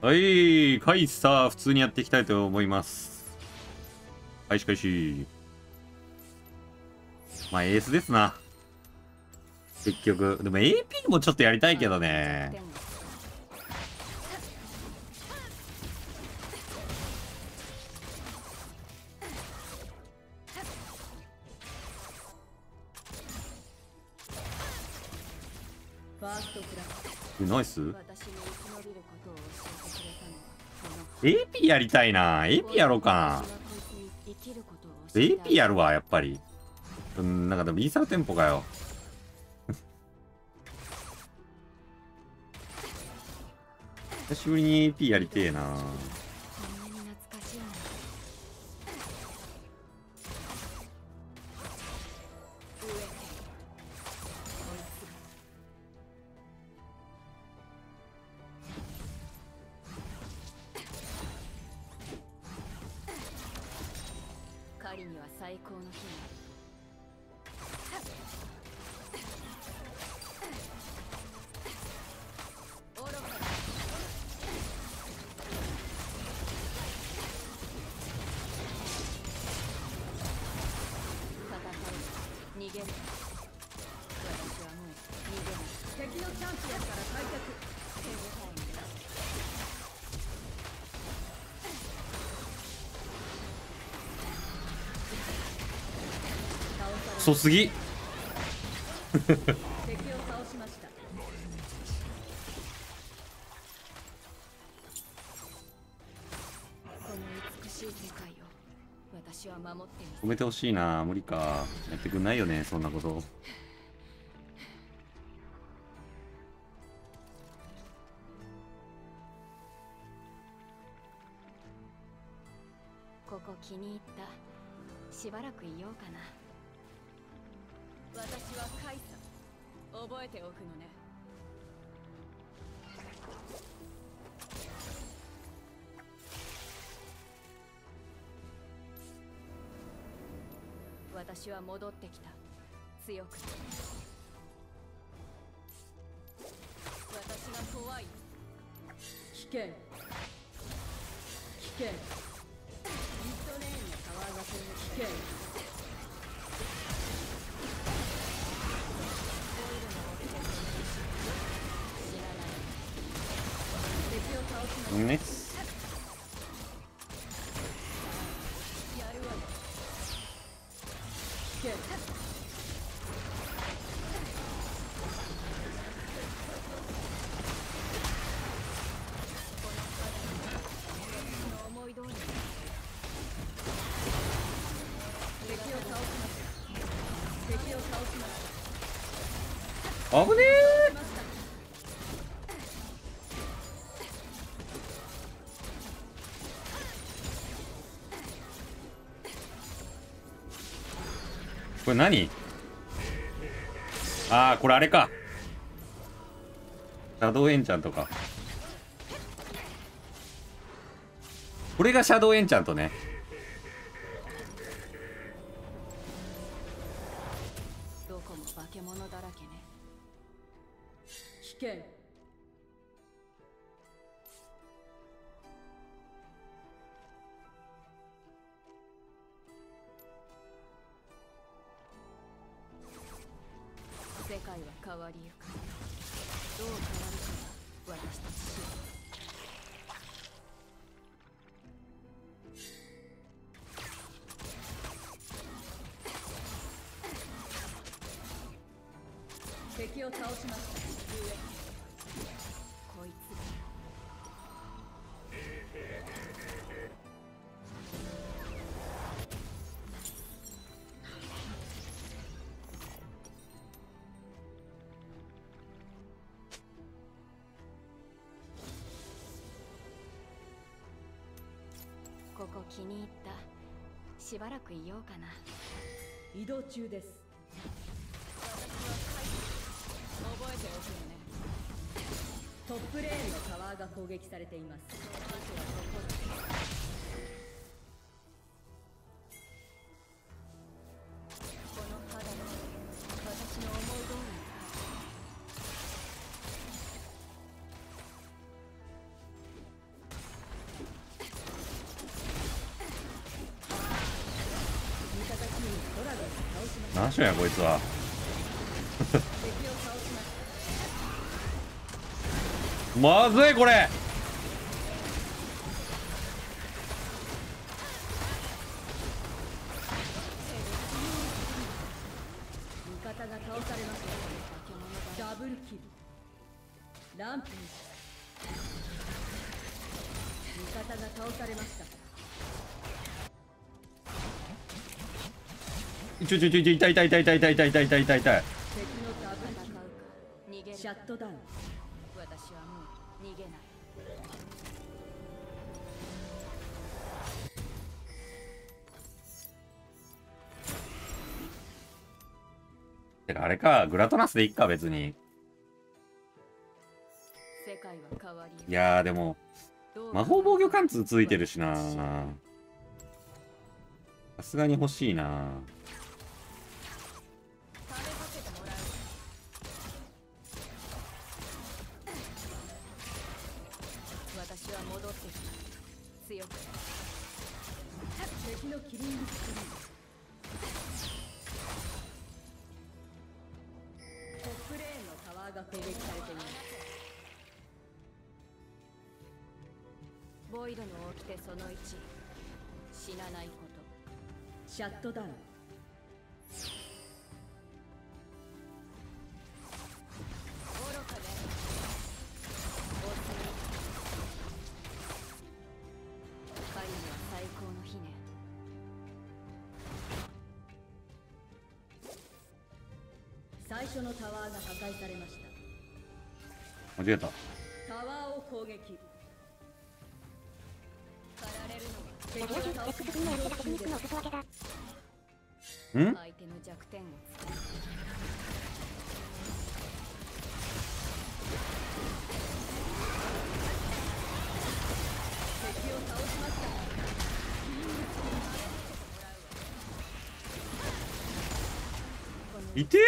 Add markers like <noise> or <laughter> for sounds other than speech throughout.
はい、カイさあ、普通にやっていきたいと思います。開始開始。まあ、エースですな。結局。でも AP もちょっとやりたいけどね。ナイス ?AP やりたいな。AP やろうかな。AP やるわ、やっぱり。うん、なんかでもイーサルテンポかよ。<laughs> 久しぶりに AP やりてえな。遅すぎ。<laughs> 止めてほしいな。無理か。やってくんないよね、そんなこと。ここ気に入ったしばらくいようかな私はカイサ。覚えておくのね。私は戻ってきた。強く。私が怖い。危険。危険。ミッドレーンのタワーが攻撃危険た危ねえ。これ何？ああ、これあれか。シャドウエンチャントか。これがシャドウエンチャントね。どこも化け物だらけね危険界は変わりゆく。どう変わるかは私たち。次第敵を倒しました気に入った。しばらくいようかな。移動中です。覚えておくのね。トップレーンのタワーが攻撃されています何しやこいつは。<laughs> まずいこれ。ランプ味方が倒されました。ちょちょちょちょ痛い痛い痛い痛い痛い痛い痛い痛い痛い痛いシャットダウン私はもう逃げないてかあれかグラトナスでいっか別にいやーでも魔法防御貫通ついてるしなさすがに欲しいな敵のキリングスクリーントップレーンのタワーが攻撃されていますボイドの掟その1死なないこと。シャットダウン。初のタワーが破壊されました。間違えた。タワーを攻撃。狩られるのは敵を倒す X のやってたテクニックのお裾分けだ。ん？相手の弱点を敵を倒しました。いて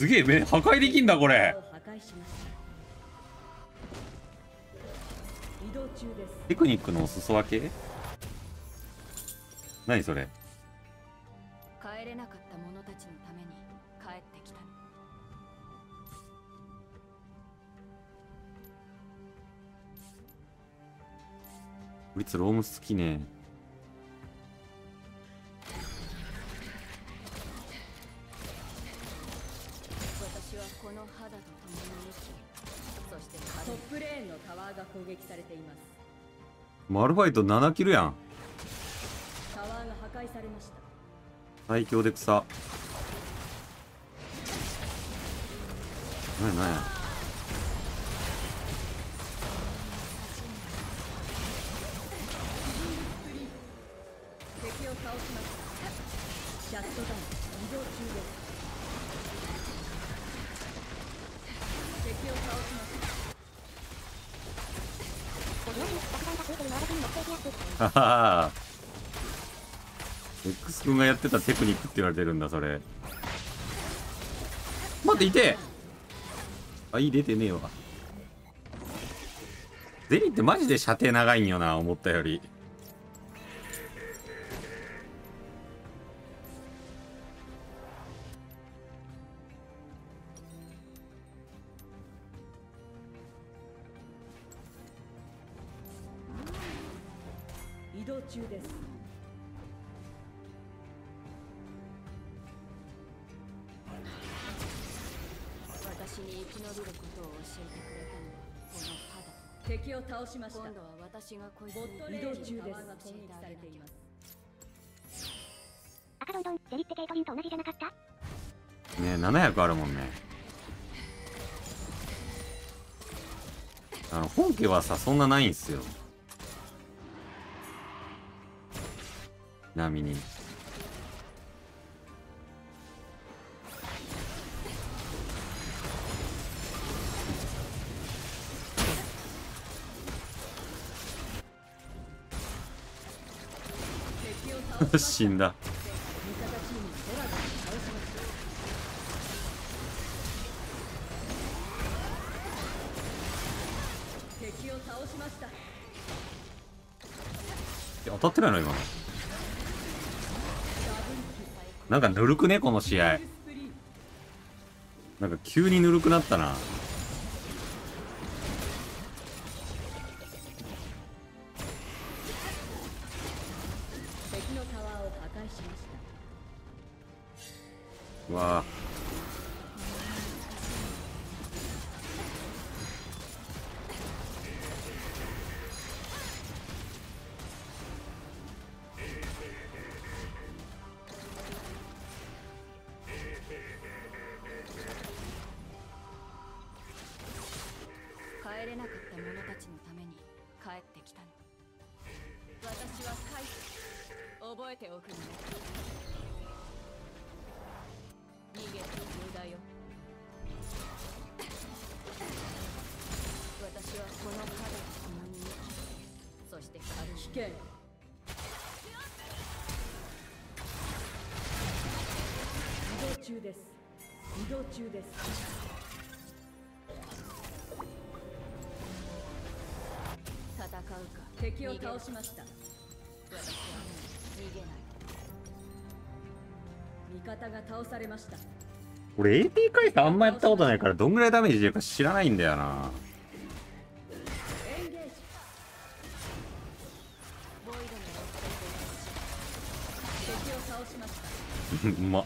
すげえめ破壊できんだこれ。テクニックのお裾分け？何それ？帰れなかった者たちのために帰ってきた。こいつロームス好きねマルファイト7キルやん。最強で草。何や何や。敵を倒しましたシャットダウン移動中ですははは X 君がやってたテクニックって言われてるんだそれ。待っていて。あいい出てねえわ。ゼリーってマジで射程長いんよな思ったより。移動中です。私に生き延びることを教えてくれたのはこの肌。敵を倒しました。今度は私がこいつに移動中です。攻撃されています赤どんどん、ゼリってケイトリンと同じじゃなかった？ね700あるもんね。あの本家はさそんなないんすよ波に。<laughs> 死んだ。当たってないの今。なんかぬるくねこの試合。なんか急にぬるくなったな。わ帰帰ってきたの。私はカイト覚えておくの。ね逃げて無駄よ。私はこの肌と共に生きそして軽い危険移動中です。移動中です。敵を倒しました。私は逃げない。味方が倒されました。俺 AP 回数あんまやったことないからどんぐらいダメージ出るか知らないんだよな。うまっ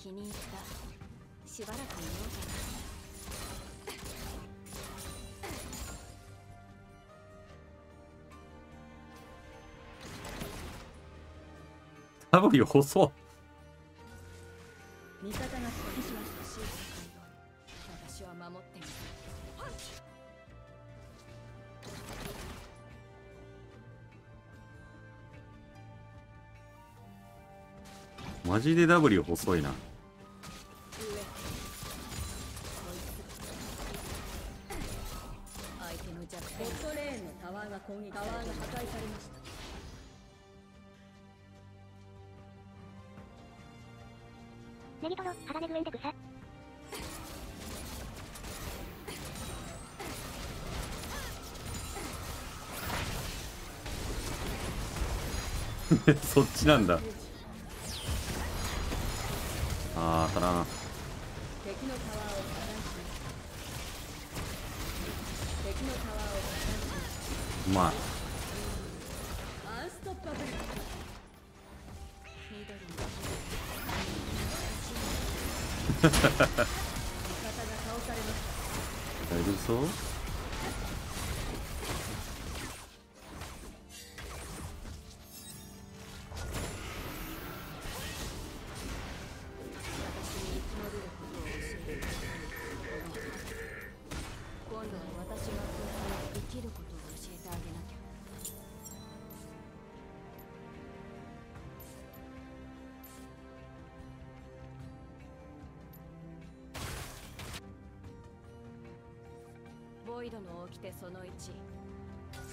気に入った。しばらく見ようかな。多分細壊されましたネギトロ、ハラネグエンデグサ。<laughs> そっちなんだあ当たらん。敵のタワーを破壊しました敵のタワーをうまい。たアンストッパブル緑の味方が倒されました大丈夫そう？ボイドの掟その1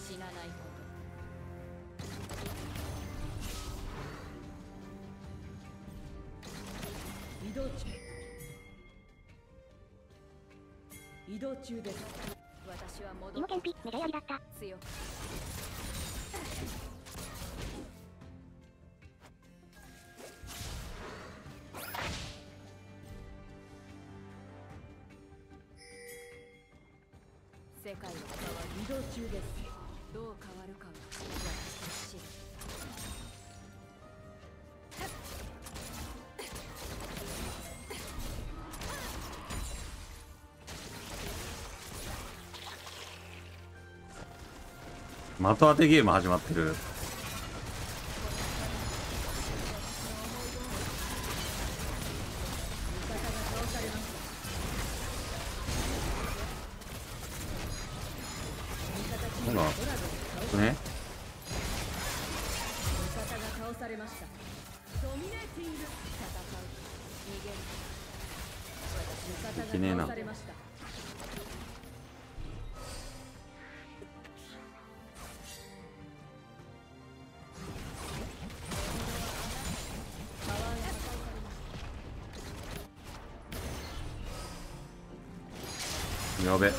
死なないこと。移動中。移動中です。私は戻っイモケンピ、メジャーやりだった。強く的当てゲーム始まってる。やべ。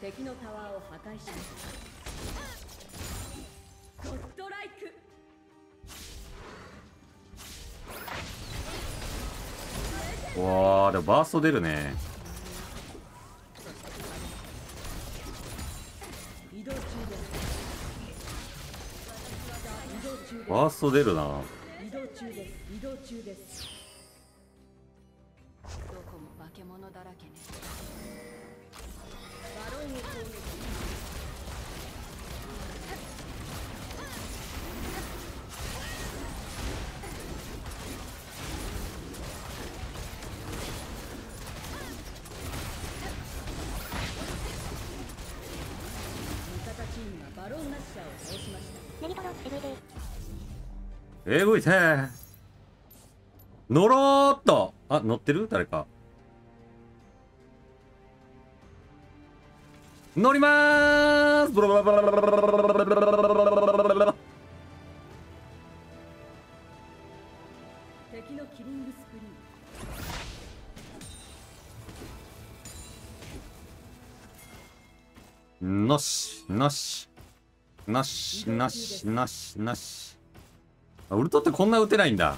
敵のタワーを破壊しますゴッドライクうわーでもバースト出るね移動中です移動中ですバースト出るな。移動中です移動中ですえぐいてー。乗ろーっと。あ乗ってる？誰か。乗りまーす。ブラブラブラブラ。ブラブラブラブラブラブラブラ敵のキリングスプリーのしのし。のしのしのしのし。あウルトってこんな打てないんだ。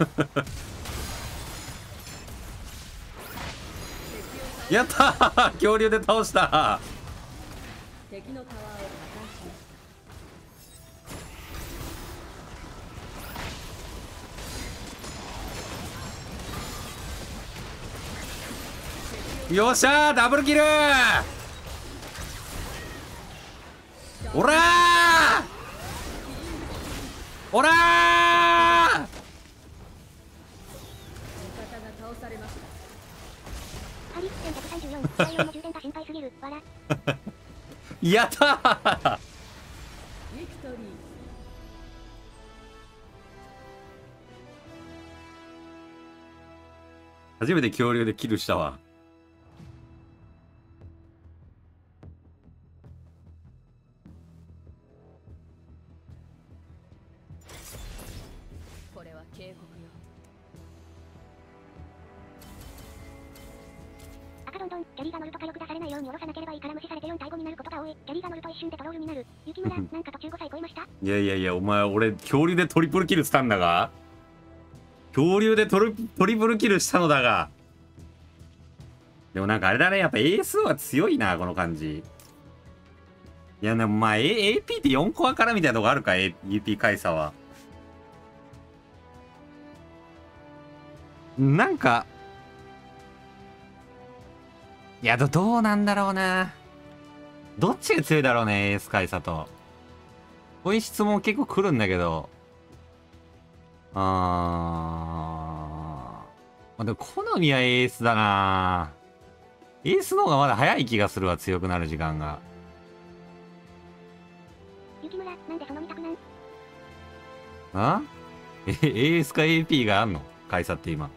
<laughs> やったー。<laughs> 恐竜で倒した敵のタワーよっしゃダブルキルおらおらやった初めて恐竜でキルしたわ。どんリーが乗ると火力出されないように下ろさなければいいから無視されて4対5になることが多い。キャリーが乗ると一瞬でトロールになる。雪村、なんか途中5歳超えました？いやいやいやお前俺恐竜でトリプルキルしたんだが。恐竜でトリトリプルキルしたのだが。でもなんかあれだねやっぱ AS は強いなこの感じ。いやでもまあ、A、AP って4コアからみたいなとこあるか A- AP 回差は。なんかいやどどうなんだろうな。どっちが強いだろうね AS 回差と。こういう質問結構来るんだけど。あー。まあでも好みはエースだな。エースの方がまだ早い気がするわ強くなる時間が。雪村、なんでその2択なんあ？え <laughs> エースか AP があんの？会社って今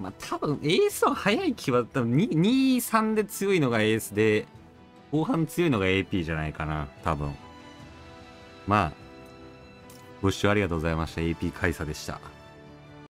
まあ多分エースは早い気は多分23で強いのがエースで後半強いのが AP じゃないかな多分。まあご視聴ありがとうございました。AP 会社でした。